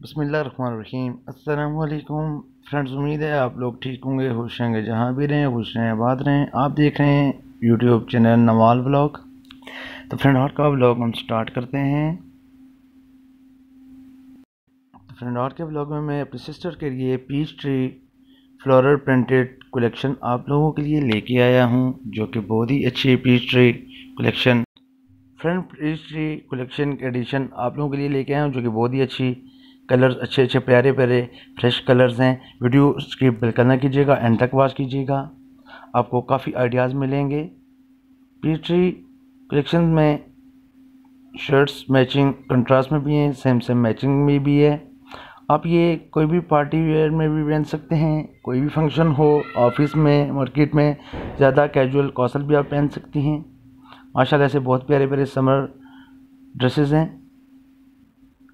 बसमीम अल्लाम फ्रेंड्स, उम्मीद है आप लोग ठीक होंगे, खुश रहेंगे जहाँ भी रहें, खुश रहें, आबाद रहें। आप देख रहे हैं यूट्यूब चैनल नवाल ब्लॉग तो फ्रेंड, आज का ब्लॉग हम स्टार्ट करते हैं। तो फ्रेंड, आज के ब्लॉग में मैं अपनी सिस्टर के लिए peach tree floral printed collection आप लोगों के लिए लेके आया हूँ, जो कि बहुत ही अच्छी peach tree collection friend peach tree collection edition आप लोगों के लिए लेके आया हूँ, जो कि बहुत ही अच्छी कलर्स, अच्छे अच्छे, प्यारे प्यारे, फ्रेश कलर्स हैं। वीडियो स्किप बिल्कुल ना कीजिएगा, एंड तक वॉच कीजिएगा। आपको काफ़ी आइडियाज़ मिलेंगे। पीट्री कलेक्शन में शर्ट्स मैचिंग कंट्रास्ट में भी हैं सेम सेम मैचिंग में भी है। आप ये कोई भी पार्टी वेयर में भी पहन सकते हैं, कोई भी फ़ंक्शन हो ऑफ़िस में मार्केट में, ज़्यादा कैजुअल कौशल भी आप पहन सकती हैं। माशाल्लाह से बहुत प्यारे प्यारे समर ड्रेसेस हैं।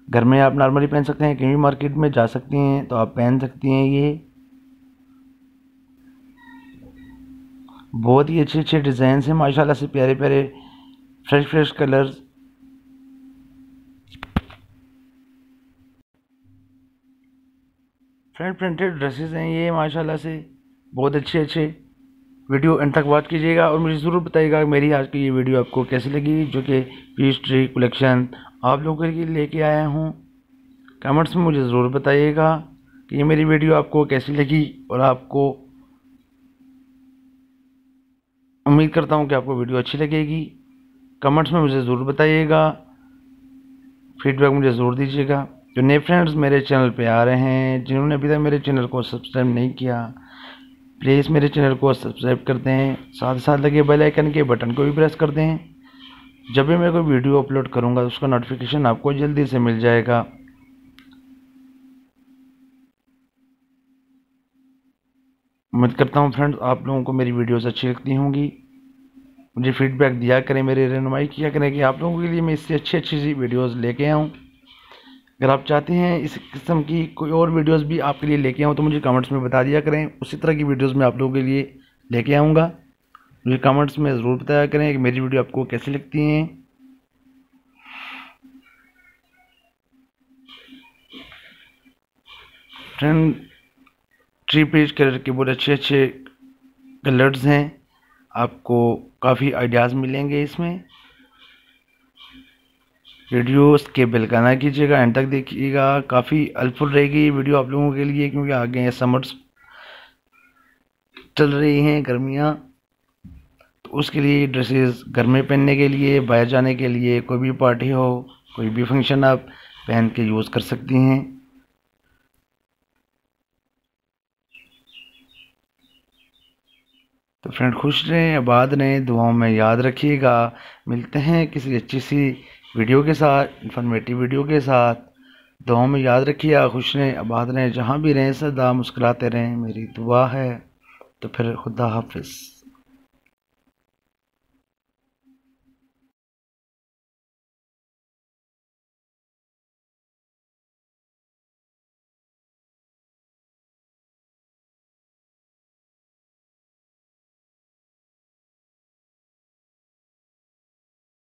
घर में आप नॉर्मली पहन सकते हैं, कहीं मार्केट में जा सकती हैं तो आप पहन सकती हैं ये। बहुत ही अच्छे अच्छे डिज़ाइन हैं, माशाल्लाह से प्यारे प्यारे fresh fresh colours friend printed dresses हैं ये, माशाल्लाह से बहुत अच्छे अच्छे। वीडियो एंड तक वॉच कीजिएगा और मुझे ज़रूर बताइएगा मेरी आज की ये वीडियो आपको कैसी लगी, जो कि पीस ट्री कलेक्शन आप लोगों के लिए लेके आया हूँ। कमेंट्स में मुझे ज़रूर बताइएगा कि ये मेरी वीडियो आपको कैसी लगी और आपको उम्मीद करता हूँ कि आपको वीडियो अच्छी लगेगी। कमेंट्स में मुझे ज़रूर बताइएगा। फीडबैक मुझे ज़रूर दीजिएगा। जो नए फ्रेंड्स मेरे चैनल पे आ रहे हैं, जिन्होंने अभी तक मेरे चैनल को सब्सक्राइब नहीं किया प्लीज़ मेरे चैनल को सब्सक्राइब कर दें, साथ साथ लगे बेल आइकन के बटन को भी प्रेस कर दें। जब भी मैं कोई वीडियो अपलोड करूँगा उसका नोटिफिकेशन आपको जल्दी से मिल जाएगा। उम्मीद करता हूँ फ्रेंड्स आप लोगों को मेरी वीडियोस अच्छी लगती होंगी। मुझे फीडबैक दिया करें मेरी रहनुमाई किया करें कि आप लोगों के लिए मैं इससे अच्छी अच्छी सी वीडियोस लेके आऊँ। अगर आप चाहते हैं इस किस्म की कोई और वीडियोस भी आपके लिए लेके आऊँ तो मुझे कमेंट्स में बता दिया करें। उसी तरह की वीडियोस मैं आप लोगों के लिए लेके आऊँगा। मुझे कमेंट्स में ज़रूर बताया करें कि मेरी वीडियो आपको कैसी लगती हैं। फ्रेंड ट्री पेज कलर के बहुत अच्छे अच्छे कलर्स हैं। आपको काफ़ी आइडियाज़ मिलेंगे इसमें। वीडियो के बिलकाना कीजिएगा एंड तक देखिएगा। काफ़ी हेल्पफुल रहेगी ये वीडियो आप लोगों के लिए, क्योंकि आगे समर्स चल रही हैं गर्मियाँ। तो उसके लिए ड्रेसेस घर में पहनने के लिए, बाहर जाने के लिए, कोई भी पार्टी हो, कोई भी फ़ंक्शन आप पहन के यूज़ कर सकती हैं। तो फ्रेंड खुश रहें, आबाद रहें, दुआओं में याद रखिएगा। मिलते हैं किसी अच्छी सी वीडियो के साथ इंफॉर्मेटिव वीडियो के साथ। दुआओं में याद रखिए खुश रहें, आबाद रहें, जहाँ भी रहें, सदा मुस्कुराते रहें। मेरी दुआ है। तो फिर खुदा हाफिज़।